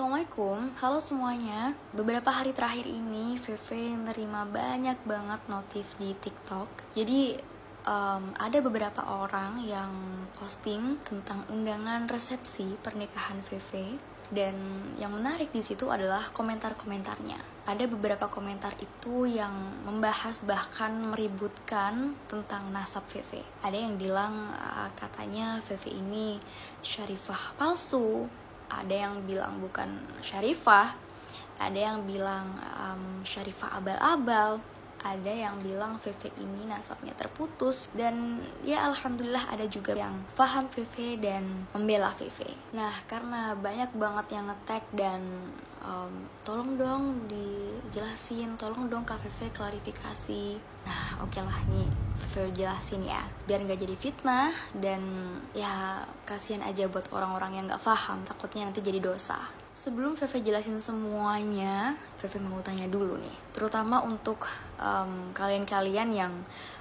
Assalamualaikum, halo semuanya. Beberapa hari terakhir ini, VV nerima banyak banget notif di TikTok. Jadi em, ada beberapa orang yang posting tentang undangan resepsi pernikahan VV dan yang menarik di situ adalah komentar-komentarnya. Ada beberapa komentar itu yang membahas bahkan meributkan tentang nasab VV. Ada yang bilang eh, katanya VV ini syarifah palsu, ada yang bilang bukan syarifah, ada yang bilang um, syarifah abal-abal, ada yang bilang VV ini nasabnya terputus dan ya alhamdulillah ada juga yang paham VV dan membela VV. Nah karena banyak banget yang ngetek dan um, tolong dong dijelasin, tolong dong Kak VV klarifikasi. Nah oke lah nih VV jelasin ya biar nggak jadi fitnah dan ya kasihan aja buat orang-orang yang nggak paham takutnya nanti jadi dosa. Sebelum VV jelasin semuanya, VV mau tanya dulu nih, terutama untuk em, kalian-kalian yang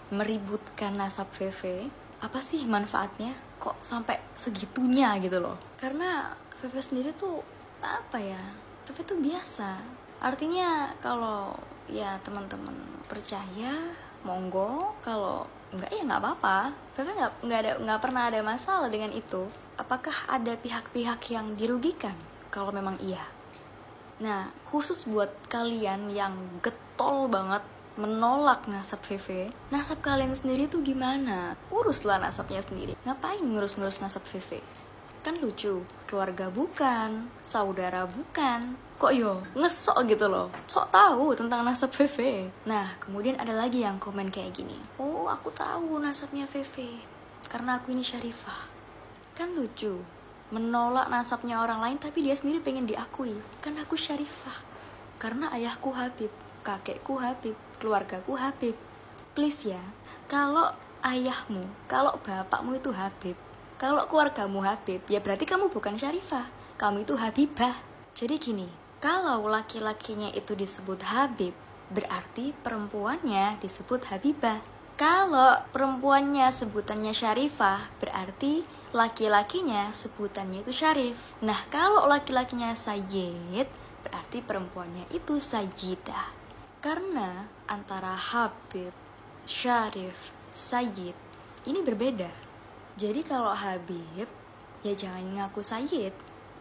meributkan nasab VV, apa sih manfaatnya? Kok sampai segitunya gitu loh? Karena VV sendiri tuh apa ya? VV tuh biasa. Artinya kalau ya teman-teman percaya, monggo. Kalau enggak ya nggak apa-apa. VV nggak nggak ada nggak pernah ada masalah dengan itu. Apakah ada pihak-pihak yang dirugikan? Kalau memang iya. Nah, khusus buat kalian yang getol banget menolak nasab VV, nasab kalian sendiri tuh gimana? Uruslah nasabnya sendiri. Ngapain ngurus-ngurus nasab VV? Kan lucu, keluarga bukan, saudara bukan. Kok yo, ngesok gitu loh. Sok tahu tentang nasab VV. Nah, kemudian ada lagi yang komen kayak gini. Oh, aku tahu nasabnya VV. Karena aku ini Syarifah. Kan lucu, menolak nasabnya orang lain tapi dia sendiri pengen diakui. Kan aku Syarifah. Karena ayahku Habib, kakekku Habib, keluargaku Habib. Please ya, kalau ayahmu, kalau bapakmu itu Habib, kalau keluargamu Habib, ya berarti kamu bukan Syarifah. Kamu itu Habibah. Jadi gini, kalau laki-lakinya itu disebut Habib, berarti perempuannya disebut Habibah. Kalau perempuannya sebutannya Syarifah, berarti laki-lakinya sebutannya itu Syarif. Nah, kalau laki-lakinya Sayyid, berarti perempuannya itu Sayyidah. Karena antara Habib, Syarif, Sayyid ini berbeda. Jadi kalau Habib, ya jangan ngaku Sayyid,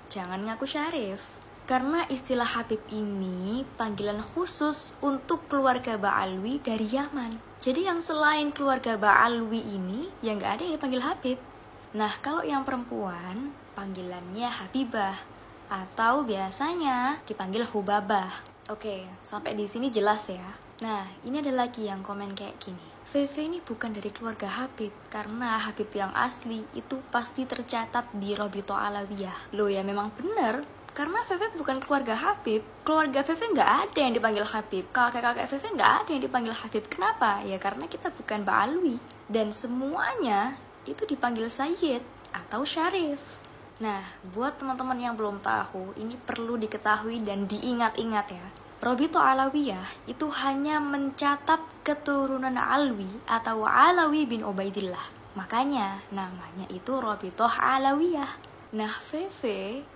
jangan ngaku Syarif. Karena istilah Habib ini panggilan khusus untuk keluarga Ba'alwi dari Yaman. Jadi yang selain keluarga Ba'alwi ini, ya nggak ada yang dipanggil Habib. Nah, kalau yang perempuan, panggilannya Habibah. Atau biasanya dipanggil Hubabah. Oke, sampai di sini jelas ya. Nah, ini ada lagi yang komen kayak gini. VV ini bukan dari keluarga Habib, karena Habib yang asli itu pasti tercatat di Robito Alawiyah. Loh ya memang bener, karena VV bukan keluarga Habib. Keluarga VV nggak ada yang dipanggil Habib. Kakek-kakek VV nggak ada yang dipanggil Habib. Kenapa? Ya karena kita bukan Ba'alwi. Dan semuanya itu dipanggil Sayyid atau Syarif. Nah, buat teman-teman yang belum tahu, ini perlu diketahui dan diingat-ingat ya. Robito Alawiyah itu hanya mencatat keturunan Alwi atau Alawi bin Ubaidillah. Makanya namanya itu Robito Alawiyah. Nah, VV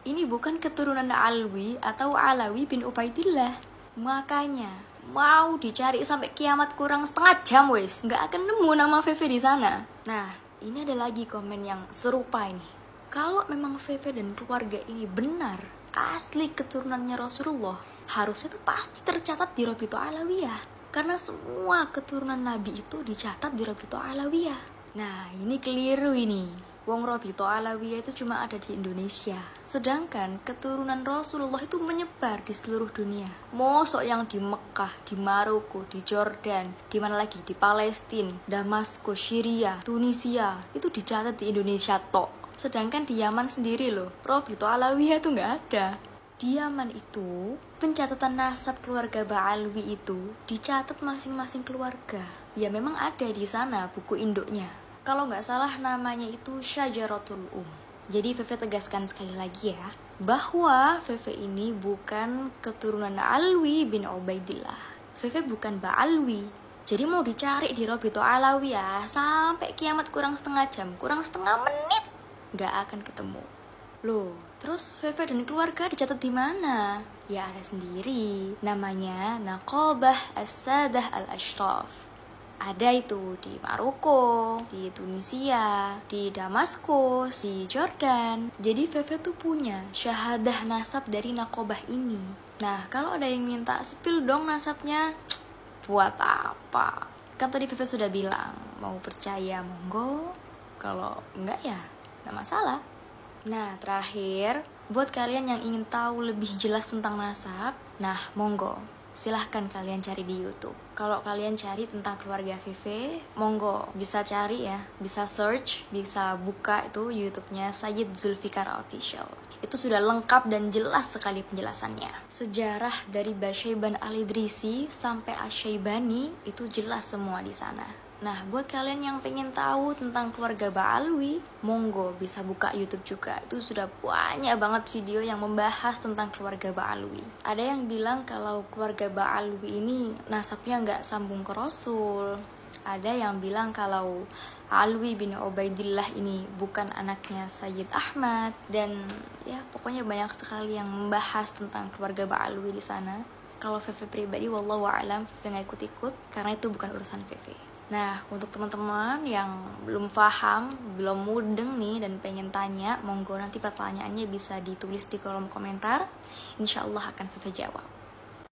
ini bukan keturunan Alwi atau Alawi bin Ubaidillah. Makanya mau dicari sampai kiamat kurang setengah jam wes nggak akan nemu nama VV di sana. Nah, ini ada lagi komen yang serupa ini. Kalau memang VV dan keluarga ini benar asli keturunannya Rasulullah, harusnya itu pasti tercatat di Robito Alawiyah. Karena semua keturunan Nabi itu dicatat di Robito Alawiyah. Nah, ini keliru ini. Wong Robito Alawiyah itu cuma ada di Indonesia. Sedangkan keturunan Rasulullah itu menyebar di seluruh dunia. Mosok yang di Mekah, di Maroko, di Jordan, di mana lagi? Di Palestina, Damaskus, Syria, Tunisia, itu dicatat di Indonesia tok. Sedangkan di Yaman sendiri loh, Robito Alawiyah itu nggak ada. Di Yaman itu, pencatatan nasab keluarga Ba'alwi itu dicatat masing-masing keluarga. Ya memang ada di sana buku induknya. Kalau nggak salah namanya itu Syajaratul Um. Jadi VV tegaskan sekali lagi ya, bahwa VV ini bukan keturunan Alwi bin Ubaidillah. VV bukan Ba'alwi. Jadi mau dicari di Robito Alawi ya, sampai kiamat kurang setengah jam, kurang setengah menit, nggak akan ketemu. Loh, Terus Veve dan keluarga dicatat di mana? Ya ada sendiri. Namanya Naqabah As-Sadah Al-Ashraf ada itu di Maroko, di Tunisia, di Damaskus, di Jordan. Jadi Veve tuh punya syahadah nasab dari nakobah ini. Nah, kalau ada yang minta spill dong nasabnya, buat apa? Kan tadi Veve sudah bilang, mau percaya monggo, kalau enggak ya enggak masalah. Nah, terakhir, buat kalian yang ingin tahu lebih jelas tentang nasab, nah monggo silahkan kalian cari di YouTube. Kalau kalian cari tentang keluarga VV, monggo bisa cari ya, bisa search, bisa buka itu YouTube-nya Sayyid Zulfikar Official. Itu sudah lengkap dan jelas sekali penjelasannya. Sejarah dari Basyaiban Al-Idrisi sampai Asyaibani itu jelas semua di sana. Nah, buat kalian yang pengen tahu tentang keluarga Ba'alwi, monggo bisa buka YouTube juga. Itu sudah banyak banget video yang membahas tentang keluarga Ba'alwi. Ada yang bilang kalau keluarga Ba'alwi ini nasabnya nggak sambung ke Rasul. Ada yang bilang kalau Alwi bin Ubaidillah ini bukan anaknya Sayyid Ahmad dan ya pokoknya banyak sekali yang membahas tentang keluarga Ba'alwi di sana. Kalau Fefe pribadi, wallahu a'lam, Fefe nggak ikut-ikut karena itu bukan urusan Fefe. Nah, untuk teman-teman yang belum paham, belum mudeng nih dan pengen tanya, monggo nanti pertanyaannya bisa ditulis di kolom komentar. Insya Allah akan Vivi jawab.